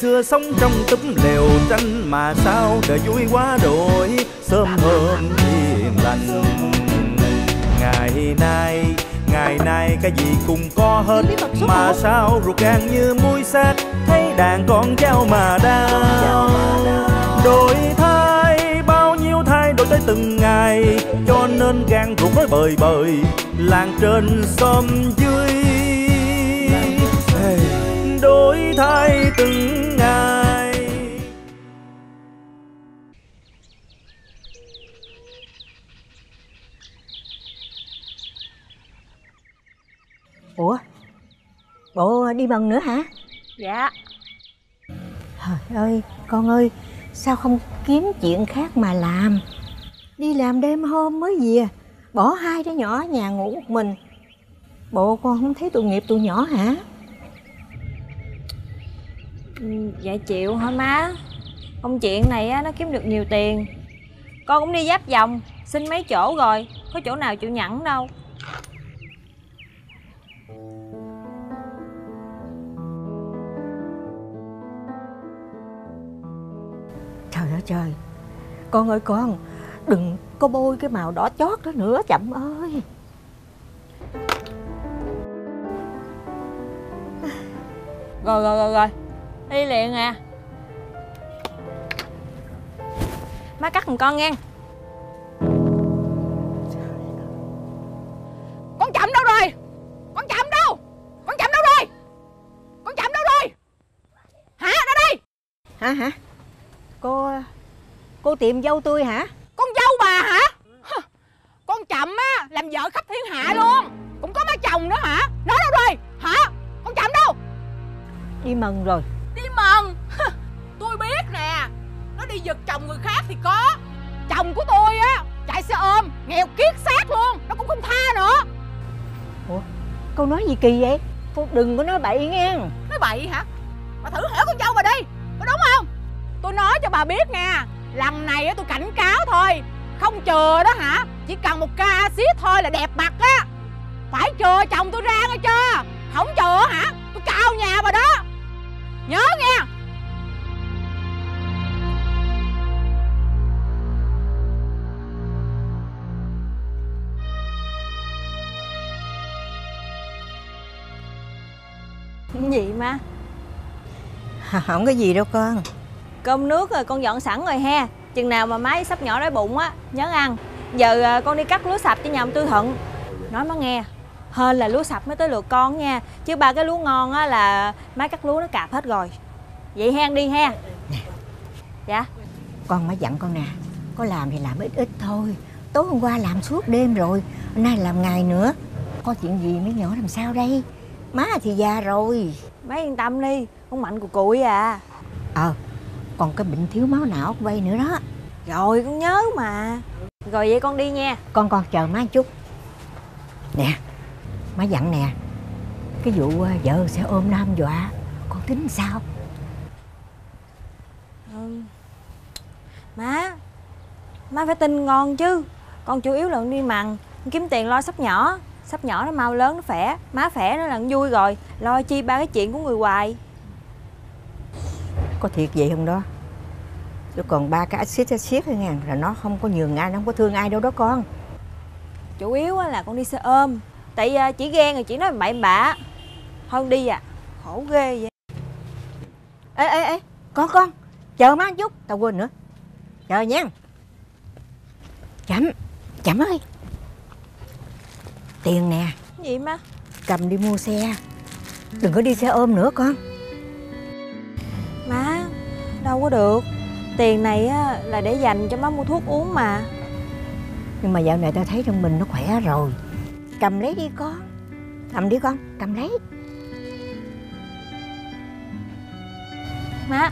xưa sống trong túp lều tranh mà sao đời vui quá đổi. Sớm hôm yên lành ngày nay ngày nay cái gì cũng có hết. Mà sao ruột gan như muối xác thấy đàn con cháu mà đau. Đổi thay bao nhiêu thay đổi tới từng ngày. Cho nên gan ruột nói bời bời làng trên xóm dưới. Đổi thay từng ngày Ủa? Bộ đi mần nữa hả? Dạ. Trời ơi con ơi Sao không kiếm chuyện khác mà làm? Đi làm đêm hôm mới về Bỏ hai đứa nhỏ ở nhà ngủ một mình. Bộ con không thấy tội nghiệp tụi nhỏ hả Dạ chịu hả má? Công chuyện này á, nó kiếm được nhiều tiền. Con cũng đi giáp vòng Xin mấy chỗ rồi Có chỗ nào chịu nhận đâu. Trời ơi trời Con ơi con Đừng có bôi cái màu đỏ chót đó nữa chậm ơi. Rồi rồi rồi rồi Đi liền à. Má cắt một con nghe Con chậm đâu rồi? Con chậm đâu? Con chậm đâu rồi? Con chậm đâu rồi? Hả? Ra đây. Hả hả? Cô Cô tìm dâu tôi hả? Con dâu bà hả? Con chậm á Làm vợ khắp thiên hạ luôn. Cũng có má chồng nữa hả? Nói đâu rồi? Hả? Con chậm đâu? Đi mần rồi mần Hơ, Tôi biết nè. Nó đi giật chồng người khác thì có. Chồng của tôi á Chạy xe ôm Nghèo kiết xác luôn Nó cũng không tha nữa. Ủa Câu nói gì kỳ vậy? Cô đừng có nói bậy nghe. Nói bậy hả? Bà thử hỏi con dâu bà đi Có đúng không? Tôi nói cho bà biết nha Lần này á tôi cảnh cáo thôi Không chừa đó hả? Chỉ cần một ca xít thôi là đẹp mặt á. Phải chừa chồng tôi ra nghe chưa? Không chừa hả Gì má Không có gì đâu con. Cơm nước rồi con dọn sẵn rồi ha. Chừng nào mà má sắp nhỏ đói bụng á Nhớ ăn. Giờ à, con đi cắt lúa sạch cho nhà ông Tư Thận Nói má nghe Hên là lúa sạch mới tới lượt con nha. Chứ ba cái lúa ngon á là má cắt lúa nó cạp hết rồi. Vậy hen đi ha. Dạ. Con mới dặn con nè Có làm thì làm ít ít thôi. Tối hôm qua làm suốt đêm rồi Hôm nay làm ngày nữa. Có chuyện gì mấy nhỏ làm sao đây Má thì già rồi. Má yên tâm đi Con mạnh của cụi à. Ờ Còn cái bệnh thiếu máu não của bay nữa đó. Rồi con nhớ mà. Rồi vậy con đi nha. Con con chờ má chút. Nè Má dặn nè Cái vụ ờ, vợ sẽ ôm nam dọa Con tính sao? Ừ. Má Má phải tin ngon chứ. Con chủ yếu là đi mặn Kiếm tiền lo sắp nhỏ Sắp nhỏ nó mau lớn nó khỏe. Má khỏe nó là vui rồi. Lo chi ba cái chuyện của người hoài. Có thiệt vậy không đó? Chứ còn ba cái axit axit thôi nha Là nó không có nhường ai Nó không có thương ai đâu đó con. Chủ yếu á là con đi xe ôm. Tại à, chỉ ghen rồi chỉ nói bậy bạ. Thôi đi à. Khổ ghê vậy. Ê ê ê Con con Chờ má chút. Tao quên nữa. Chờ nha. Chậm Chậm ơi Tiền nè. Gì má? Cầm đi mua xe. Đừng có đi xe ôm nữa con. Má Đâu có được. Tiền này á là để dành cho má mua thuốc uống mà. Nhưng mà dạo này tao thấy trong mình nó khỏe rồi. Cầm lấy đi con. Cầm đi con Cầm lấy. Má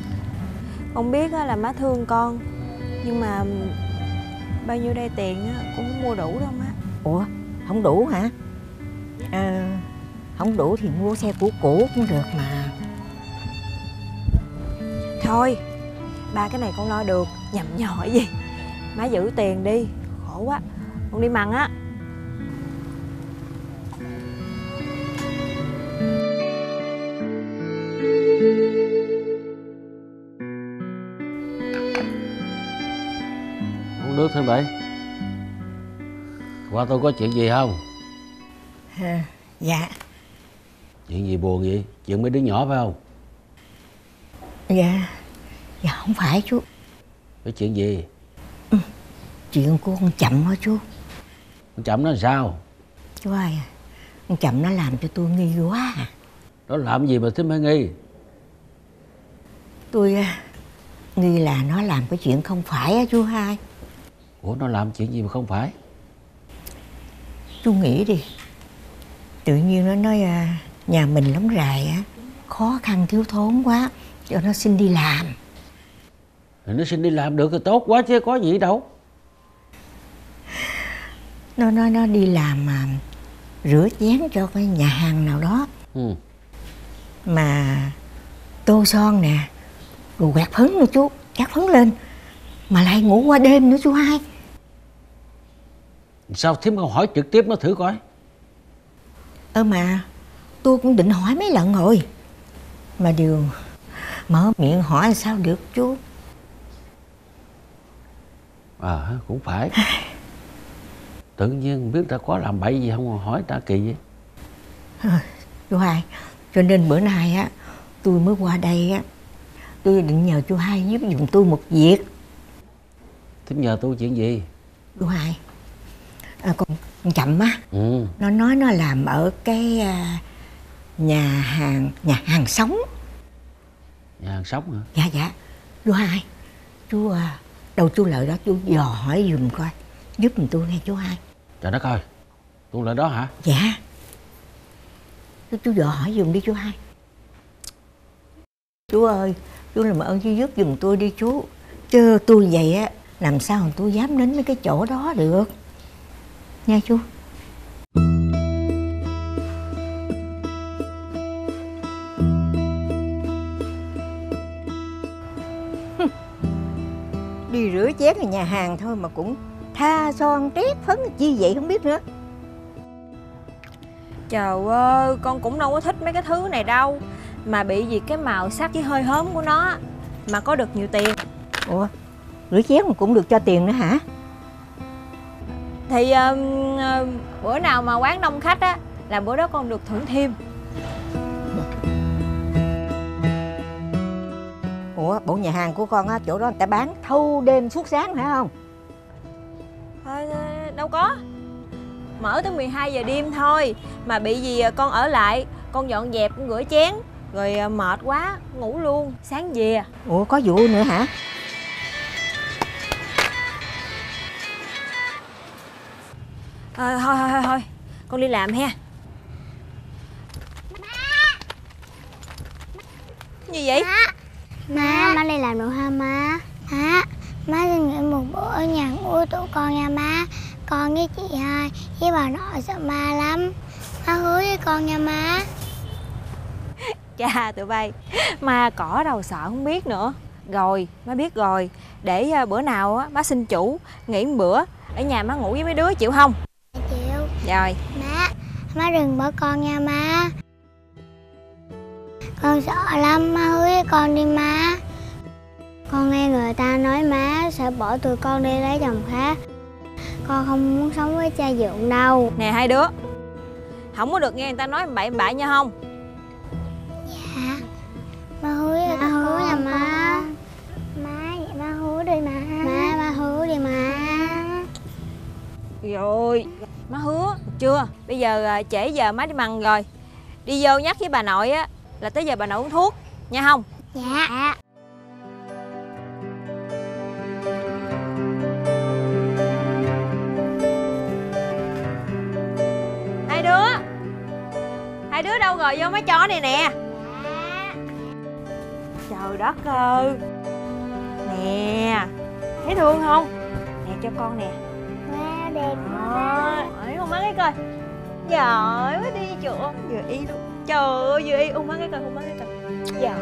Con biết á là má thương con Nhưng mà Bao nhiêu đây tiền á cũng không mua đủ đâu má. Ủa không đủ hả? À, không đủ thì mua xe của cũ cũng được mà. Thôi ba cái này con lo được nhầm nhọ gì? Má giữ tiền đi khổ quá con đi mặn á. Uống nước thôi vậy qua tôi có chuyện gì không? À, dạ. Chuyện gì buồn vậy? Chuyện mấy đứa nhỏ phải không? Dạ dạ không phải chú. Cái chuyện gì? Chuyện của con chậm hả chú. Con chậm nó sao? Chú ơi con chậm nó làm cho tôi nghi quá à. nó làm gì mà thím mới nghi? Tôi à, nghi là nó làm cái chuyện không phải á chú hai. Ủa nó làm chuyện gì mà không phải chú nghĩ đi. Tự nhiên nó nói à, nhà mình lắm rài á khó khăn thiếu thốn quá cho nó xin đi làm. Rồi nó xin đi làm được thì tốt quá chứ có gì đâu. Nó nói nó đi làm mà rửa chén cho cái nhà hàng nào đó. Ừ. mà tô son nè rồi quẹt phấn nữa chú quẹt phấn lên. Mà lại ngủ qua đêm nữa chú hai sao thím không hỏi trực tiếp nó thử coi? Ơ mà tôi cũng định hỏi mấy lần rồi. Mà điều mở miệng hỏi sao được chú? À cũng phải. Tự nhiên biết ta có làm bậy gì không hỏi ta kỳ vậy? Chú hai cho nên bữa nay á tôi mới qua đây á tôi định nhờ chú hai giúp giùm tôi một việc. Thím nhờ tôi chuyện gì? Chú hai à, con, con chậm á. Ừ. Nó nói nó làm ở cái à, nhà hàng nhà hàng sống. Nhà hàng sống hả? Dạ dạ. Chú hai chú à, đâu chú lợi đó chú dò hỏi giùm coi. Giúp giùm tôi nghe chú hai. Trời đất ơi tôi lại đó hả? Dạ. Chú, chú dò hỏi giùm đi chú hai. Chú ơi chú làm ơn chú giúp giùm tôi đi chú. Chứ tôi vậy á làm sao mà tôi dám đến mấy cái chỗ đó được nha chú. Đi rửa chén ở nhà hàng thôi mà cũng tha son trét phấn chi vậy không biết nữa. Trời ơi, con cũng đâu có thích mấy cái thứ này đâu Mà bị vì cái màu sắc với hơi hớm của nó Mà có được nhiều tiền. Ủa rửa chén mà cũng được cho tiền nữa hả Thì um, bữa nào mà quán đông khách á Là bữa đó con được thưởng thêm Ủa, bộ nhà hàng của con á, chỗ đó người ta bán thâu đêm suốt sáng phải không? Ờ, Đâu có Mở tới 12 giờ đêm thôi Mà bị gì à, con ở lại Con dọn dẹp, con rửa chén Rồi à, mệt quá, ngủ luôn Sáng về Ủa, có vụ nữa hả? À, Thôi thôi thôi thôi. Con đi làm ha. Gì vậy? Má, má đi làm được hả má? Má, má xin nghỉ một bữa ở nhà ngủ tụi con nha má. Con với chị hai với bà nội sợ ma lắm. Má hứa với con nha má. Chà tụi bay. Ma cỏ đâu sợ không biết nữa. Rồi má biết rồi. Để à, bữa nào á má xin chủ Nghỉ một bữa. Ở nhà má ngủ với mấy đứa chịu không Rồi. Má, má đừng bỏ con nha má. Con sợ lắm, má hứa với con đi má. Con nghe người ta nói má sẽ bỏ tụi con đi lấy chồng khác. Con không muốn sống với cha dượng đâu. Nè hai đứa. Không có được nghe người ta nói bậy bạ nha không? Dạ. Má hứa với má hứa nha má. Má, vậy má hứa đi má. Má, má hứa đi má. Rồi Má hứa chưa? Bây giờ à, trễ giờ má đi mần rồi. Đi vô nhắc với bà nội á Là tới giờ bà nội uống thuốc Nha không? Dạ. Hai đứa Hai đứa đâu rồi? Vô mấy chó này nè. Trời đất ơi. Nè Thấy thương không? Nè cho con nè. Má đẹp Đó hung má cái coi. Giỏi quá đi chỗ Vừa y luôn. Trời ơi, vừa y. Hung má cái coi hung má cái coi. Giỏi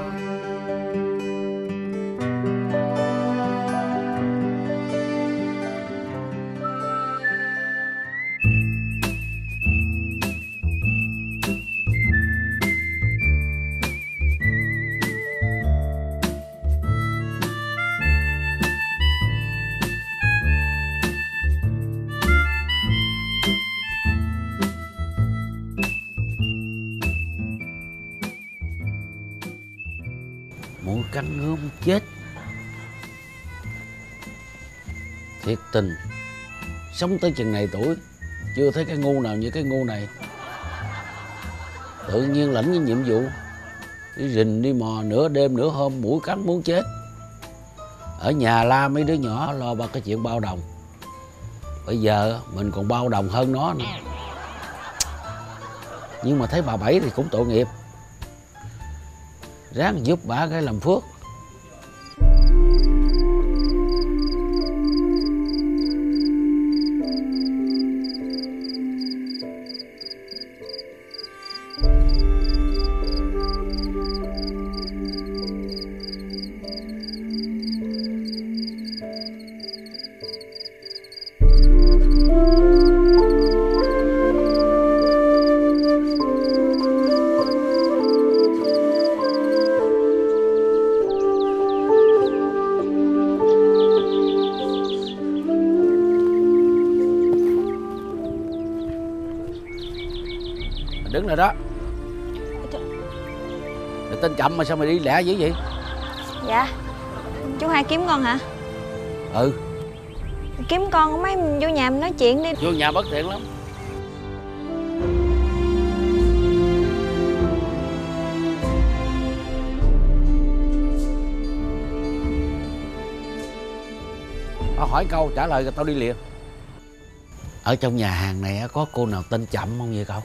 thiệt tình. Sống tới chừng này tuổi, chưa thấy cái ngu nào như cái ngu này. Tự nhiên lãnh cái nhiệm vụ, đi rình đi mò nửa đêm nửa hôm, mũi cắn muốn chết. Ở nhà la mấy đứa nhỏ lo ba cái chuyện bao đồng. Bây giờ mình còn bao đồng hơn nó nữa. Nhưng mà thấy bà bảy thì cũng tội nghiệp. Ráng giúp bà cái làm phước. Tên chậm mà sao mày đi lẹ dữ vậy? Dạ. Chú hai kiếm con hả? Ừ. Kiếm con mấy vô nhà mình nói chuyện đi. Vô nhà bất tiện lắm. Tao hỏi câu trả lời rồi tao đi liền. Ở trong nhà hàng này á, có cô nào tên Chậm không vậy cậu?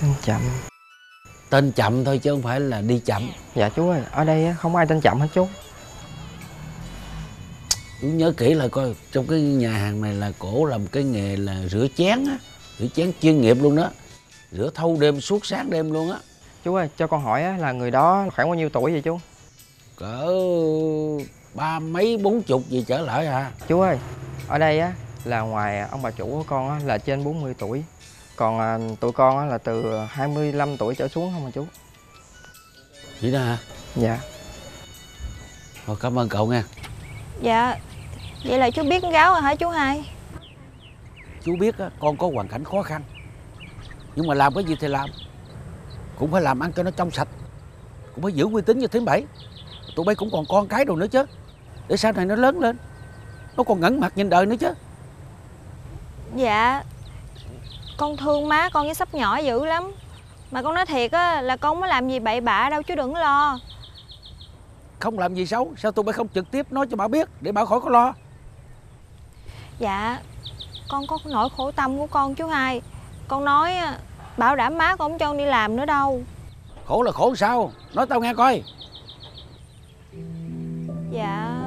Tên Chậm Tên Chậm thôi chứ không phải là đi chậm. Dạ chú ơi, ở đây không ai tên Chậm hết chú. Chú nhớ kỹ lại coi Trong cái nhà hàng này là cổ làm cái nghề là rửa chén á Rửa chén chuyên nghiệp luôn đó. Rửa thâu đêm suốt sáng đêm luôn á. Chú ơi, cho con hỏi á, là người đó khoảng bao nhiêu tuổi vậy chú? Cỡ ba mấy bốn chục gì trở lại à. Chú ơi, ở đây á, là ngoài ông bà chủ của con á, là trên 40 tuổi Còn à, tụi con á, là từ 25 tuổi trở xuống không mà chú? Vậy đó hả? Dạ. Thôi cảm ơn cậu nha. Dạ. Vậy là chú biết con gáo rồi hả chú hai? Chú biết á, con có hoàn cảnh khó khăn. Nhưng mà làm cái gì thì làm. Cũng phải làm ăn cho nó trong sạch. Cũng phải giữ uy tín như thím bảy. Tụi bay cũng còn con cái rồi nữa chứ. Để sau này nó lớn lên Nó còn ngẩn mặt nhìn đời nữa chứ. Dạ Con thương má con với sắp nhỏ dữ lắm. Mà con nói thiệt á là con có làm gì bậy bạ đâu chú đừng lo. Không làm gì xấu Sao tụi bay không trực tiếp nói cho bà biết Để bà khỏi có lo? Dạ Con có nỗi khổ tâm của con chú hai. Con nói bảo đảm má con không cho con đi làm nữa đâu. Khổ là khổ sao? Nói tao nghe coi. Dạ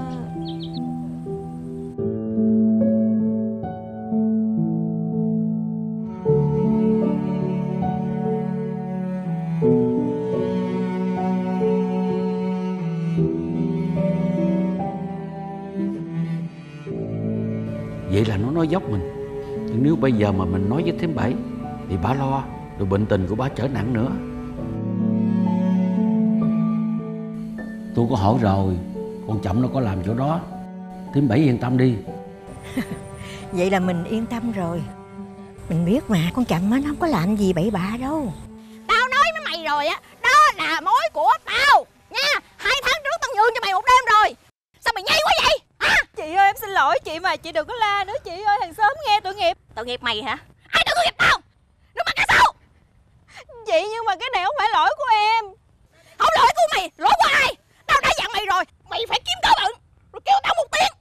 dốc mình. Nhưng nếu bây giờ mà mình nói với thím bảy Thì bà lo Rồi bệnh tình của bà trở nặng nữa. Tôi có hỏi rồi Con chậm nó có làm chỗ đó. Thím bảy yên tâm đi. Vậy là mình yên tâm rồi. Mình biết mà con chậm á nó không có làm gì bậy bạ đâu. Tao nói với mày rồi á Đó là mối của tao Nha Hai tháng trước tao nhường cho mày một đêm rồi Sao mày nhây quá vậy hả Chị ơi em xin lỗi chị mà chị đừng có la nữa chị ơi hàng xóm nghe tội nghiệp Tội nghiệp mày hả Ai tội nghiệp tao Nước mắt cá sấu Chị nhưng mà cái này không phải lỗi của em Không lỗi của mày Lỗi của ai Tao đã dặn mày rồi Mày phải kiếm cớ bận Rồi kêu tao một tiếng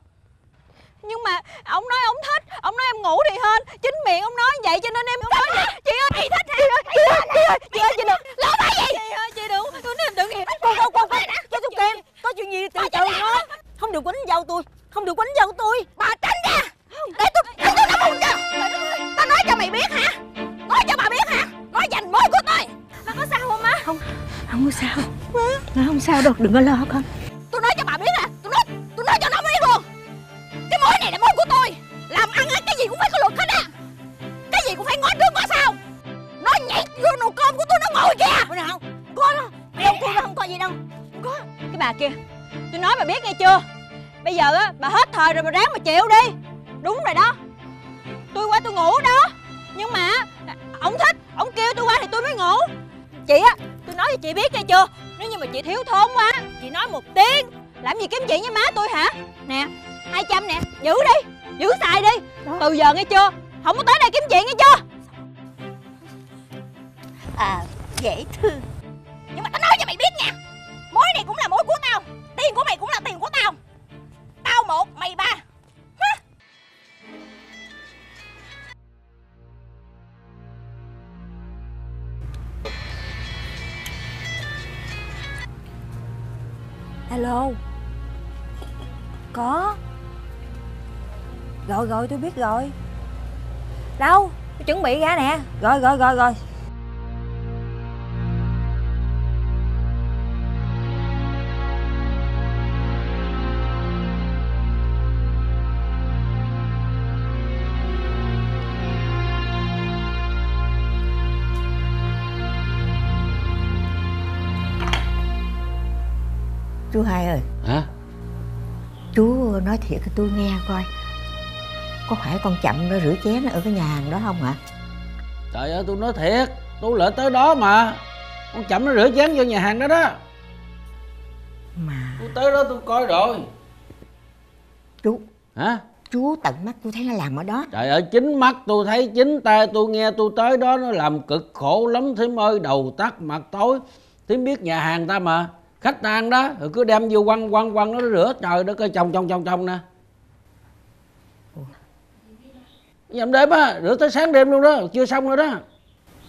Nhưng mà ông nói ông thích Ông nói em ngủ thì hên Chính miệng ông nói vậy cho nên em không nói vậy Chị ơi Mày thích hả Chị ơi chị ơi chị ơi chị đừng Lỡ cái gì Chị ơi chị đừng Tôi em đừng nghiệp Con con con Cho tôi kèm Có chuyện gì từ từ nói Không được quánh dâu tôi Không được quánh dâu tôi. Bà tránh ra. Để tôi Để tôi nó buồn cho Tao nói cho mày biết hả? Nói cho bà biết hả? Nói giành mối của tôi. Nó có sao không má? Không Không có sao. Nó không sao đâu đừng có lo con. Tôi nói cho bà biết hả? Tôi nói Tôi nói cho nó biết luôn. Cái mối này là mối của tôi. Làm ăn á cái gì cũng phải có luật hết á. Cái gì cũng phải ngó trước ngó sau Nó nhảy vô nồi cơm của tôi nó ngồi kìa. Bữa nào? Có đâu Đâu tôi không có gì đâu. Cái bà kia. Tôi nói bà biết nghe chưa Bây giờ á bà hết thời rồi bà ráng mà chịu đi. Đúng rồi đó. Tôi qua tôi ngủ đó. Nhưng mà Ông thích Ông kêu tôi qua thì tôi mới ngủ. Chị á Tôi nói cho chị biết nghe chưa? Nếu như mà chị thiếu thốn quá Chị nói một tiếng. Làm gì kiếm chuyện với má tôi hả? Nè 200 nè Giữ đi Giữ xài đi. Đó. Từ giờ nghe chưa? Không có tới đây kiếm chuyện nghe chưa? À dễ thương. Nhưng mà tao nói cho mày biết nha Mối này cũng là mối của tao. Tiền của mày cũng là tiền của Tao một mày ba. Alo Có. Rồi rồi, tôi biết rồi. Đâu? Tôi chuẩn bị ra nè. Rồi rồi rồi rồi. Chú hai ơi. Hả? Chú nói thiệt cho tôi nghe coi. Có phải con chậm nó rửa chén ở cái nhà hàng đó không hả? Trời ơi tôi nói thiệt. Tôi lỡ tới đó mà. Con chậm nó rửa chén vô nhà hàng đó đó. Mà tôi tới đó tôi coi rồi. Chú. Hả? Chú tận mắt tôi thấy nó làm ở đó. Trời ơi chính mắt tôi thấy chính tay tôi nghe tôi tới đó nó làm cực khổ lắm. Thím ơi đầu tắt mặt tối. Thím biết nhà hàng ta mà khách ăn đó rồi cứ đem vô quăng quăng quăng nó rửa trời đất ơi chồng chồng chồng chồng nè. Nhầm đêm á rửa tới sáng đêm luôn đó chưa xong nữa đó.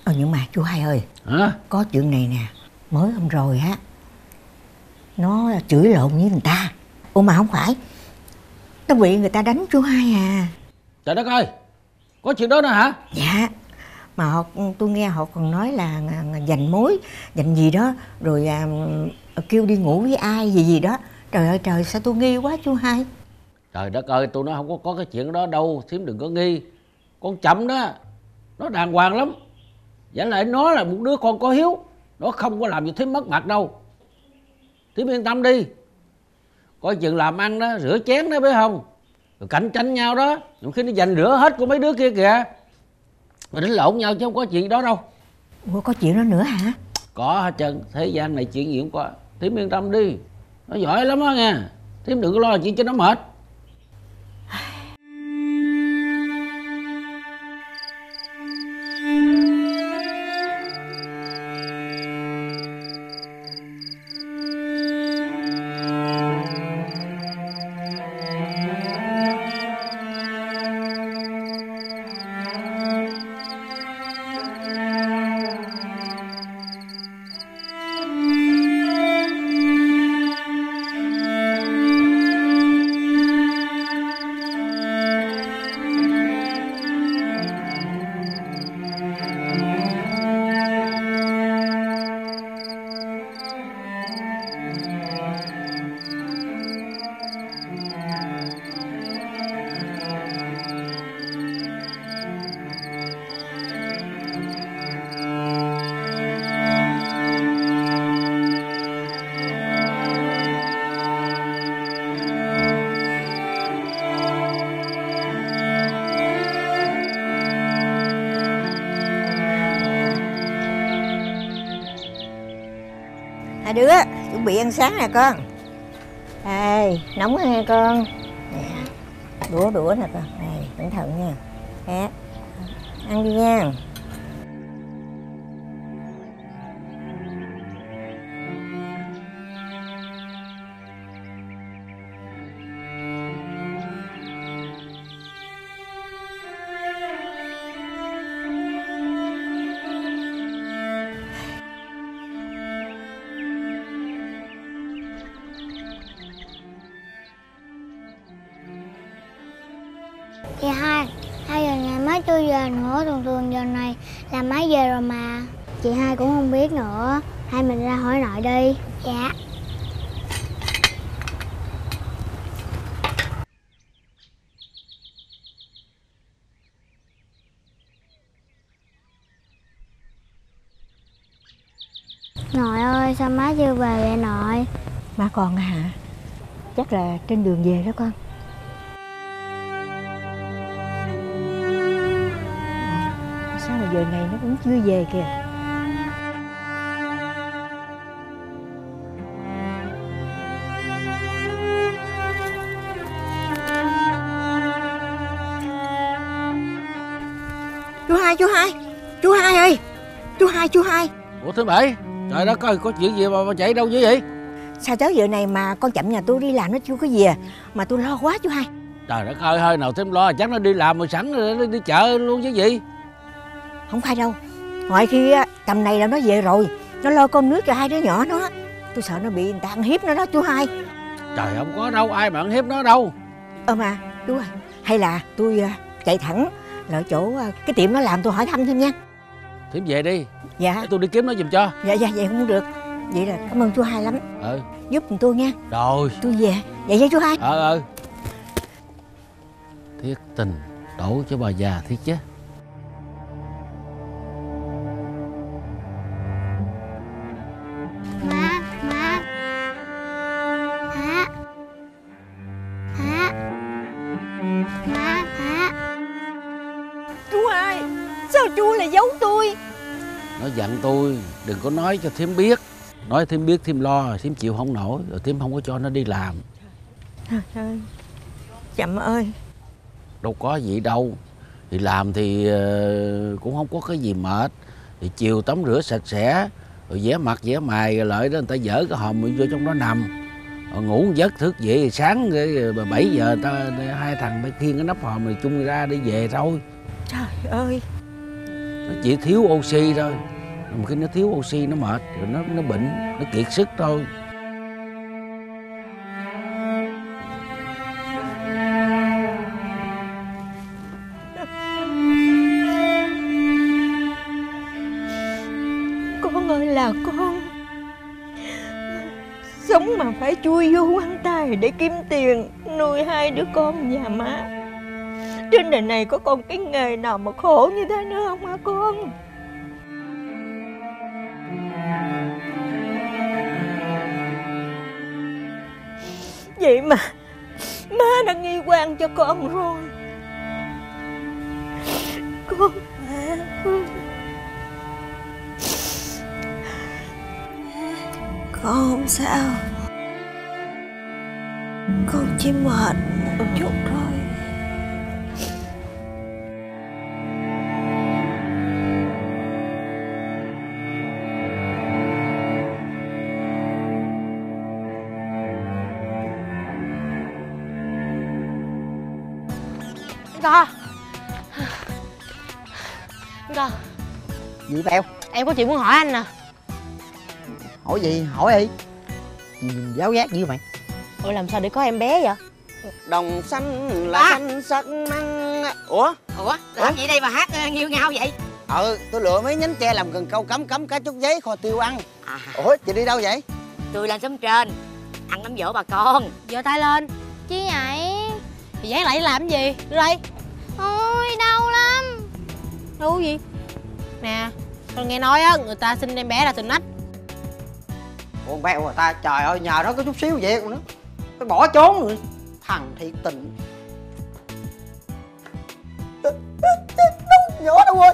Ờ nhưng mà chú hai ơi hả? Có chuyện này nè Mới hôm rồi á Nó chửi lộn với người ta. Ủa mà không phải Nó bị người ta đánh chú hai à. Trời đất ơi có chuyện đó nữa hả? Dạ mà họ, tôi nghe họ còn nói là dành mối dành gì đó Rồi à, kêu đi ngủ với ai gì gì đó. Trời ơi trời sao tôi nghi quá chú hai? Trời đất ơi tôi nói không có có cái chuyện đó đâu thím đừng có nghi. Con chậm đó nó đàng hoàng lắm. Giả lại nó là một đứa con có hiếu nó không có làm gì thím mất mặt đâu. Thím yên tâm đi. Coi chừng làm ăn đó rửa chén đó biết không? Rồi cạnh tranh nhau đó nhiều khi nó giành rửa hết của mấy đứa kia kìa rồi đánh lộn nhau chứ không có chuyện đó đâu. Ủa có chuyện đó nữa hả? Có hết trơn. Thế gian này chuyện gì cũng có. Thím yên tâm đi. Nó giỏi lắm á nghe. Thím đừng có lo chuyện cho nó mệt chuẩn bị ăn sáng nè con. Ê, nóng quá nghe con. Nè, Đũa đũa nè con. Ê, cẩn thận nha. Nè, Ăn đi nha. Chưa về nữa, thường thường giờ này là mấy giờ rồi mà? Chị hai cũng không biết nữa, hai mình ra hỏi nội đi. Dạ. Nội ơi, sao má chưa về vậy nội? Má con hả? Chắc là trên đường về đó con. giờ này nó cũng chưa về kìa. Chú hai chú hai chú hai ơi. Chú hai chú hai. Ủa thứ bảy trời đất ơi có chuyện gì mà, mà chạy đâu dữ vậy? Sao tới giờ này mà con chậm nhà tôi đi làm nó chưa có về mà tôi lo quá chú hai. Trời đất ơi hơi nào thêm lo chắc nó đi làm mà sẵn nó đi chợ luôn chứ gì không phải đâu. Ngoại khi á, tầm này là nó về rồi. Nó lo cơm nước cho hai đứa nhỏ nó. Tôi sợ nó bị người ta ăn hiếp nó đó chú hai. Trời không có đâu ai mà ăn hiếp nó đâu. Ơ mà chú ơi. Hay là tôi à, chạy thẳng lại chỗ à, cái tiệm nó làm tôi hỏi thăm thêm nha. Thím về đi. Dạ. Để tôi đi kiếm nó giùm cho. Dạ dạ vậy không được. Vậy là cảm ơn chú hai lắm. Ừ. Giúp giùm tôi nha. Rồi. Tôi về. Vậy nha chú hai. Ờ ờ. Thiết tình đổ cho bà già thiết chứ tôi đừng có nói cho thím biết. Nói thím biết thím lo thím chịu không nổi rồi thím không có cho nó đi làm. Trời ơi chậm ơi. Đâu có gì đâu. Thì làm thì ờ, cũng không có cái gì mệt. Thì chiều tắm rửa sạch sẽ rồi vẽ mặt vẽ mày rồi lại đó người ta dỡ cái hòm vô trong đó nằm. Rồi ngủ giấc thức dậy sáng cái ờ, bảy giờ ta hai thằng mới khiêng cái nắp hòm này chung ra đi về thôi. Trời ơi. Nó chỉ thiếu oxy thôi mà khi nó thiếu oxy, nó mệt, rồi nó nó bệnh, nó kiệt sức thôi. Con ơi là con. Sống mà phải chui vô quan tài để kiếm tiền, nuôi hai đứa con nhà má. Trên đời này có còn cái nghề nào mà khổ như thế nữa không hả con? Vậy mà. Má đã nghi quan cho con rồi. Con con không sao? Con chỉ mệt một chút thôi. Gì Teo em có chuyện muốn hỏi anh nè Hỏi gì? Hỏi đi. Gì mình giáo giác như mày ủa làm sao để có em bé vậy? Đồng xanh là À. xanh sắc măng. Ủa? Ủa làm gì đây mà hát uh, nghiêu ngao vậy? Ừ tôi lựa mấy nhánh tre làm cần câu cắm cắm cá chút giấy kho tiêu ăn. À, Ủa chị đi đâu vậy? Tôi lên sớm trên ăn đám dỗ bà con. Giơ tay lên. Chi vậy thì dán lại làm gì? Đưa đây. Ôi đau lắm. Đâu gì? Nè con nghe nói á, người ta sinh em bé là từ nách. Con bé của ta, trời ơi, nhờ nó có chút xíu việc nữa Nó bỏ trốn rồi. Thằng thiệt tình. Nó Nhỏ đâu rồi